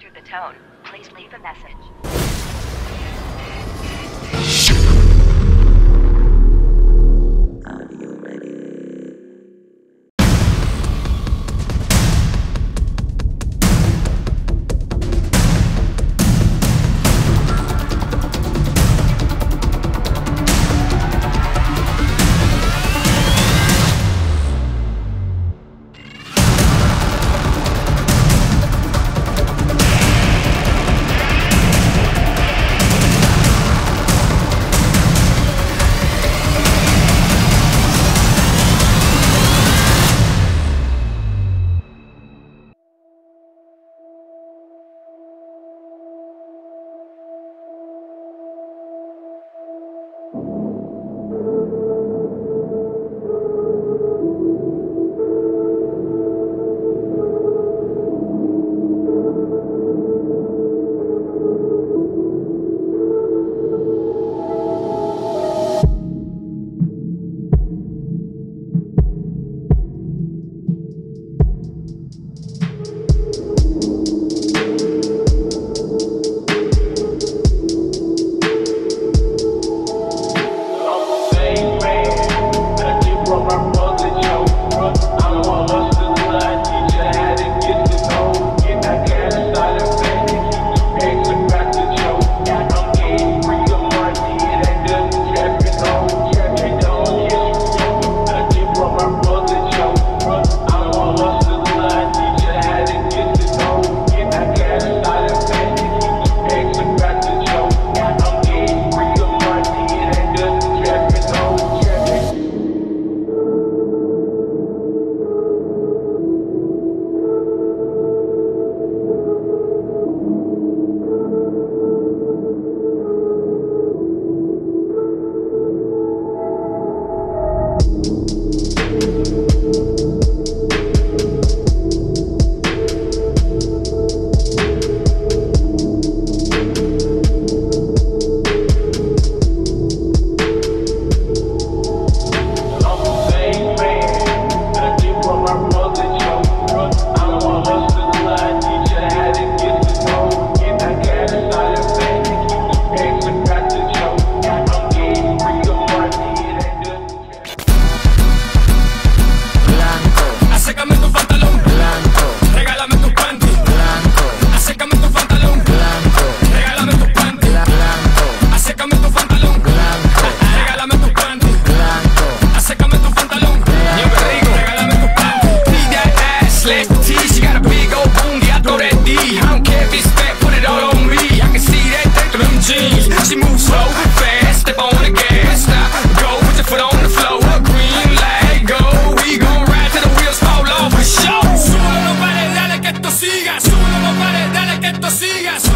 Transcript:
through the tone. Please leave a message. slow, fast, step on the gas, stop, go, put your foot on the floor, green light, go, we gon' ride till the wheels fall off. For sure. Súbelo, no pares, dale que esto siga, súbelo, no pares, dale que esto siga.